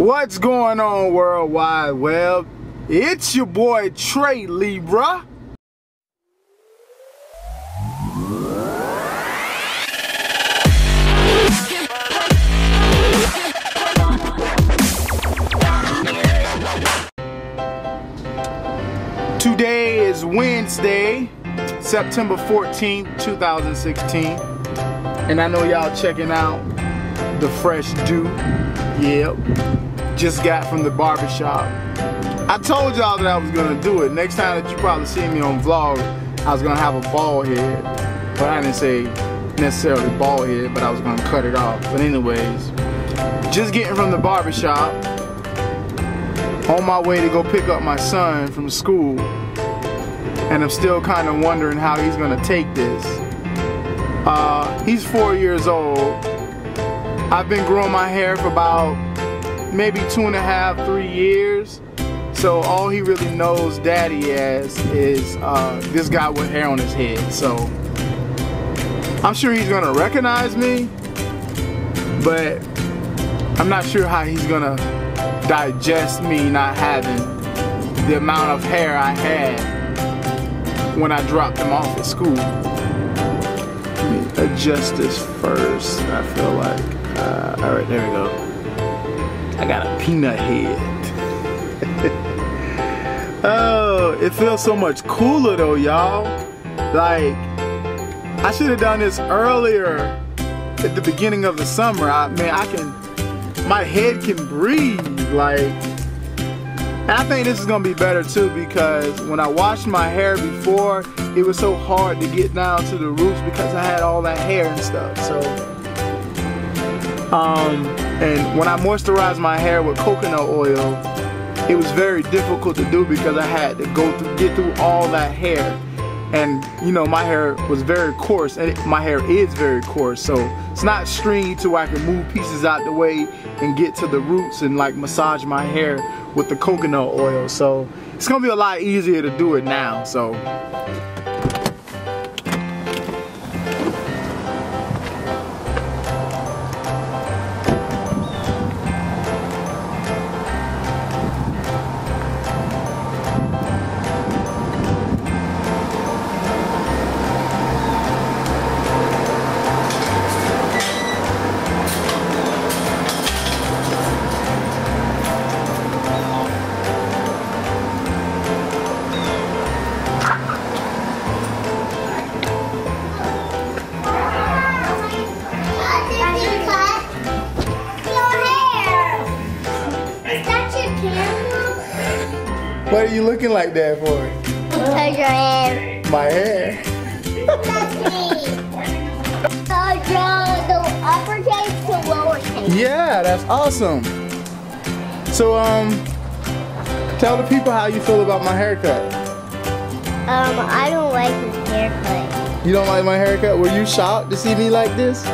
What's going on, World Wide Web? It's your boy Trey Libra. Today is Wednesday, September 14th, 2016. And I know y'all checking out the fresh do. Yep. Just got from the barbershop. I told y'all that I was gonna do it. Next time that you probably see me on vlog, I was gonna have a bald head. But I didn't say necessarily bald head, but I was gonna cut it off. But anyways, just getting from the barbershop. On my way to go pick up my son from school. And I'm still kind of wondering how he's gonna take this. Uh, he's four years old. I've been growing my hair for about maybe two and a half, three years. So all he really knows daddy as is uh, this guy with hair on his head. So I'm sure he's gonna recognize me, but I'm not sure how he's gonna digest me not having the amount of hair I had when I dropped him off at school. Let me adjust this first, I feel like. Uh, all right, there we go. I got a peanut head. oh, it feels so much cooler though, y'all. Like, I should have done this earlier at the beginning of the summer. I man, I can, my head can breathe. Like, I think this is gonna be better too because when I washed my hair before, it was so hard to get down to the roots because I had all that hair and stuff. So, um, and when I moisturized my hair with coconut oil, it was very difficult to do because I had to go through, get through all that hair. And you know, my hair was very coarse, and it, my hair is very coarse, so it's not stringy to where I can move pieces out the way and get to the roots and like massage my hair with the coconut oil. So it's gonna be a lot easier to do it now. So looking like that for? Because your hair. My hair. That's me. So draw the uppercase to lowercase. Yeah, that's awesome. So um tell the people how you feel about my haircut. Um, I don't like his haircut. You don't like my haircut? Were you shocked to see me like this?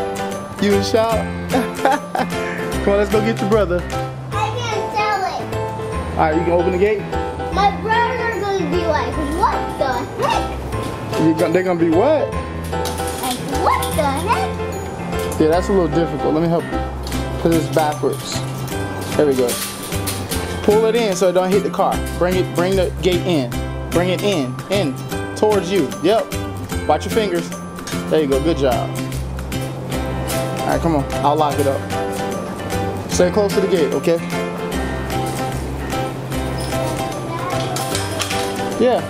You was shocked? Come on, let's go get your brother. I can't sell it. Alright, you can open the gate? My brother's gonna be like, what the heck? You gonna, they're gonna be what? Like, what the heck? Yeah, that's a little difficult. Let me help you. Cause it's backwards. There we go. Pull it in so it don't hit the car. Bring it, bring the gate in. Bring it in, in, towards you. Yep. Watch your fingers. There you go. Good job. All right, come on. I'll lock it up. Stay close to the gate, okay? Yeah.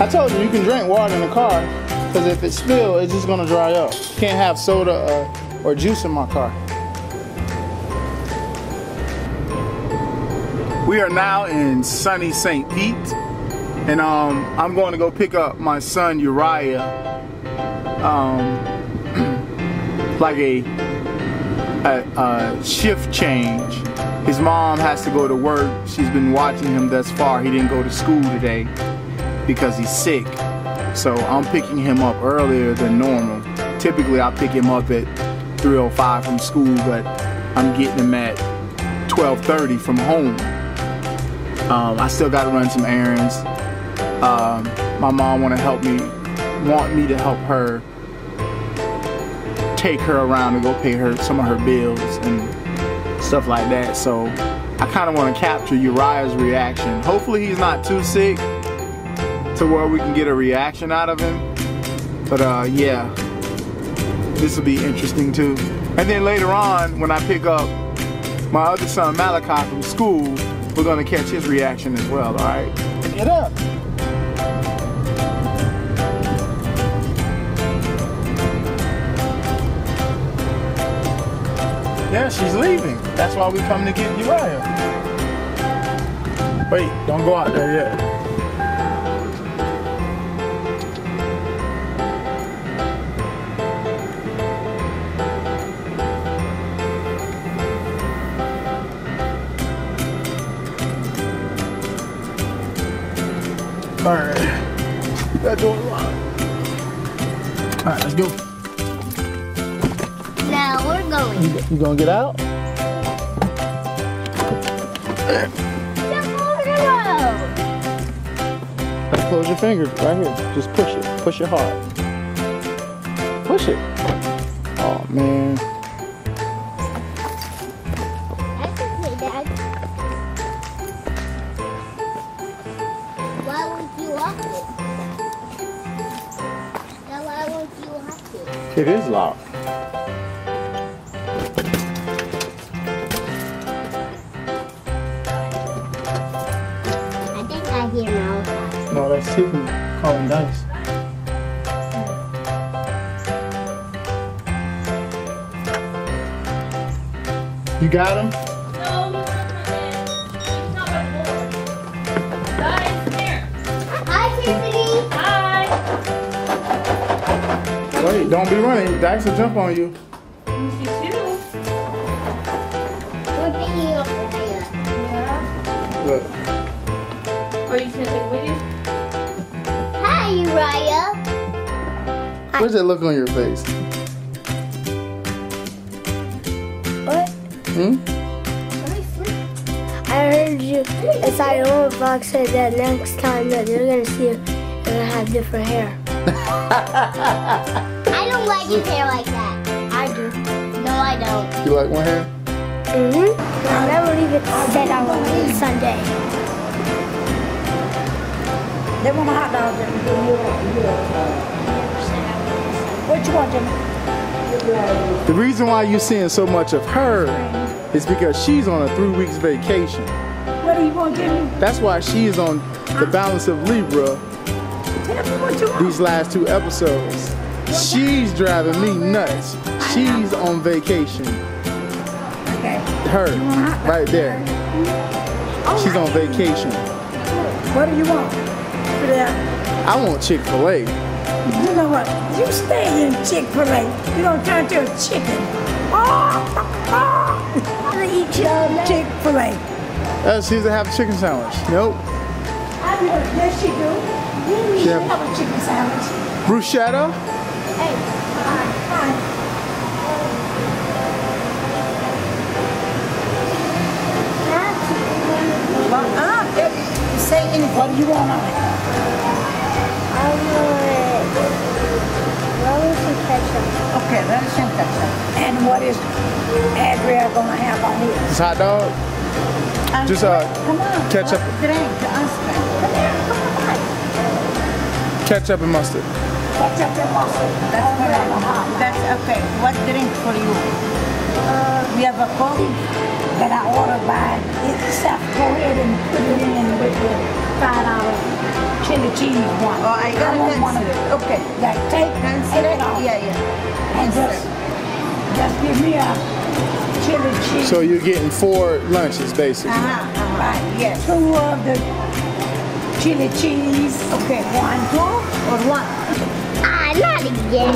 I told you you can drink water in the car because if it spill, it's just gonna dry up. Can't have soda uh, or juice in my car. We are now in sunny St. Pete, and um, I'm going to go pick up my son Uriah, um, like a, a, a shift change. His mom has to go to work. She's been watching him thus far. He didn't go to school today because he's sick. So I'm picking him up earlier than normal. Typically I pick him up at 3.05 from school, but I'm getting him at 12.30 from home. Um, I still got to run some errands. Um, my mom want to help me, want me to help her take her around and go pay her some of her bills and stuff like that. So I kind of want to capture Uriah's reaction. Hopefully he's not too sick to where we can get a reaction out of him. But uh, yeah, this will be interesting too. And then later on, when I pick up my other son Malachi from school, we're gonna catch his reaction as well, all right? Get up. Yeah, she's leaving. That's why we come to get you, Uriah. Wait, don't go out there yet. All right, that door locked. All right, let's go. Now we're going. You, you gonna get out? Jump over. Close your fingers right here. Just push it. Push it hard. Push it. Oh man. It? Is locked. I think I hear now. No, that's Tiffany calling dice. You got him? Don't be running. Dax will jump on you. You too. We're you up Raya. Look. Or take with you. Hi, Uriah. Where's that look on your face? What? Hmm? I heard you inside your vlog said that next time that you're gonna see him, you're gonna have different hair. I don't like his hair like that. I do. No, I don't. You like one hair? Mm-hmm. I'll never leave it set out on Sunday. They want a hot dog. What you want, Jimmy? The reason why you're seeing so much of her is because she's on a three weeks vacation. What do you want, Jimmy? That's why she is on the balance of Libra Tell me what you want. these last two episodes. She's driving me nuts. She's on vacation. Okay. Her, right there. She's on vacation. What do you want? Yeah. I want Chick fil A. You know what? You stay in Chick-fil-A. You don't turn to a chicken. Oh, oh. Eat your Chick-fil-A. Uh, she's to have a chicken sandwich. Nope. I know. Yes, she do. You need to have a chicken sandwich. Bruschetta? What do you want on it? I want rolls and ketchup. Okay, let's send that. And what is Adria gonna have on here? This hot dog? Just, uh, come on, ketchup. to. Come here, come on. Ketchup and mustard. Ketchup and mustard. That's what That's okay. What drink for you? we have a Coke. That I ordered by itself. Go ahead and put it in with the five dollar chili cheese one. Oh, I gotta one of cancel Okay. Like take, Cancel take it? it off. Yeah, yeah. And just, just give me a chili cheese. So you're getting four lunches basically. Uh-huh, uh-huh. Yes. Two of the chili cheese. Okay, one, two, or one. Not again.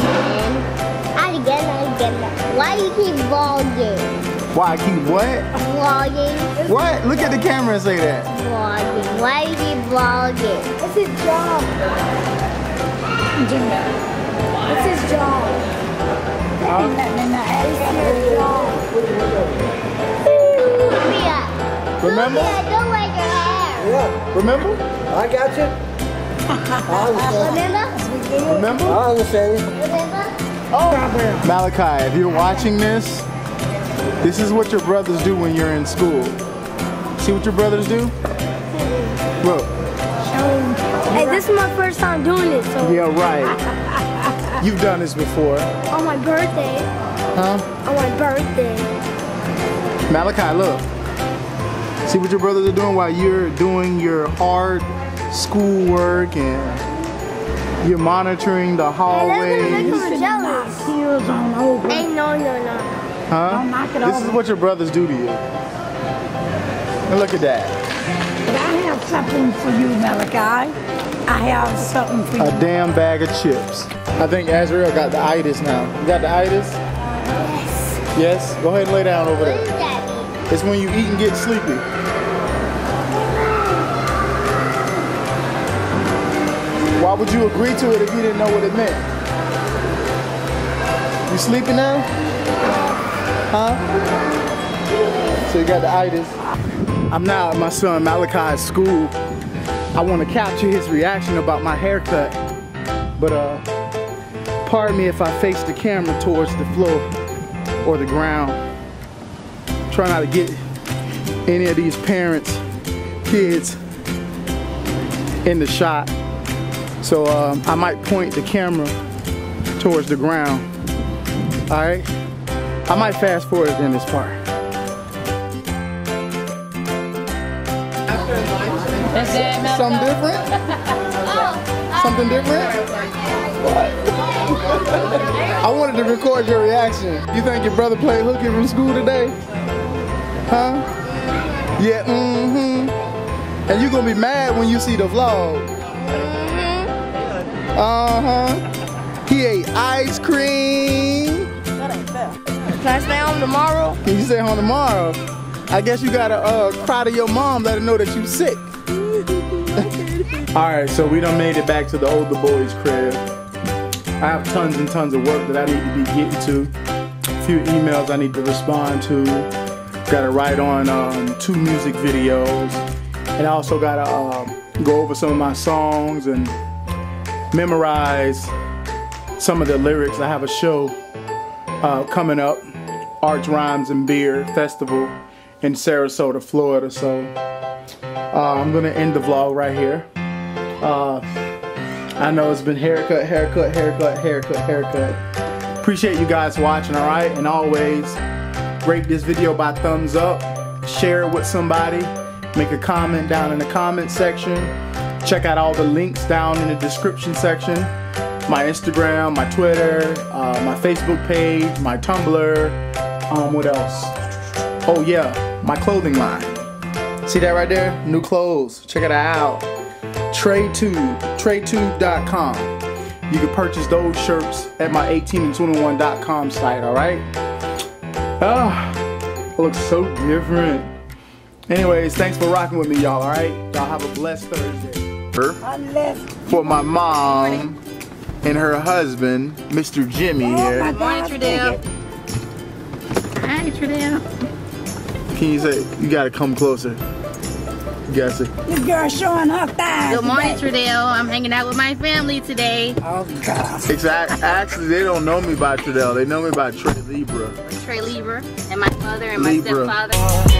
Not again, not again. Why do you keep vlogging? Why I keep what? Vlogging? What? Look at the camera and say that. Vlogging. Why do you keep vlogging? It's his job. It's his job. It's his job. Sophia. Remember? Sophia, don't like your hair. Yeah, Remember? I got you. I. Remember? Remember? I understand you. Remember? Oh, Malachi, if you're watching this, this is what your brothers do when you're in school. See what your brothers do? Look. Hey, this is my first time doing this, so Yeah, right. You've done this before. on my birthday, Huh? on my birthday. Malachi, look. See what your brothers are doing while you're doing your hard schoolwork and you're monitoring the Hey, that's gonna make hallways. them jealous. Heels on over. Hey, no, no, no. Huh? Don't knock This is what your brothers do to you. And look at that. But I have something for you, Malachi. I have something for you. A damn bag of chips. I think Azrael got the itis now. You got the itis? Yes. Yes? Go ahead and lay down over there. It's when you eat and get sleepy. Why would you agree to it if you didn't know what it meant? You sleeping now? Huh? So you got the itis. I'm now at my son Malachi's school. I want to capture his reaction about my haircut. But uh, pardon me if I face the camera towards the floor or the ground. Try not to get any of these parents, kids in the shot. So um, I might point the camera towards the ground. All right? I might fast forward in this part. Something different? Something different? What? I wanted to record your reaction. You think your brother played hooky from school today? Huh? Yeah, mm-hmm. And you're gonna be mad when you see the vlog. Uh-huh. He ate ice cream. Can I stay home tomorrow? Can you stay home tomorrow? I guess you gotta uh, cry to your mom, let her know that you sick. All right, so we done made it back to the older boy's crib. I have tons and tons of work that I need to be getting to. A few emails I need to respond to. Got to write on um, two music videos, and I also got to um, go over some of my songs and memorize some of the lyrics. I have a show uh, coming up, Arts Rhymes and Beer Festival in Sarasota, Florida. So uh, I'm gonna end the vlog right here. Uh, I know it's been haircut, haircut, haircut, haircut, haircut. Appreciate you guys watching, all right? And always rate this video by thumbs up, share it with somebody, make a comment down in the comment section. Check out all the links down in the description section. My Instagram, my Twitter, uh, my Facebook page, my Tumblr. Um, what else? Oh yeah, my clothing line. See that right there? New clothes. Check it out. TrayTube, TrayTube.com. You can purchase those shirts at my 18and21.com site, alright? Ah, it looks so different. Anyways, thanks for rocking with me, y'all, alright? Y'all have a blessed Thursday. I left. For my mom and her husband, Mr. Jimmy Oh, here. my Morning, God, Tredale. Hi, Tredale. Can you say, you gotta come closer. You gotta say, This girl showing her thighs. Good morning, today. Tredale. I'm hanging out with my family today. Oh, God. exact, actually, they don't know me by Tredale. They know me by Trey Libra. Trey Libra. and my mother and my Libra. stepfather.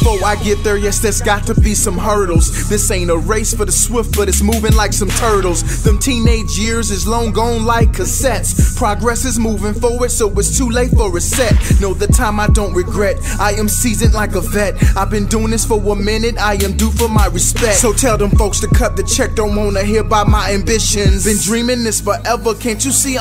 Before I get there, yes, there's got to be some hurdles. This ain't a race for the swift, but it's moving like some turtles. Them teenage years is long gone like cassettes. Progress is moving forward, so it's too late for a set. Know the time I don't regret. I am seasoned like a vet. I've been doing this for a minute, I am due for my respect. So tell them folks to cut the check, don't wanna hear about my ambitions. Been dreaming this forever, can't you see?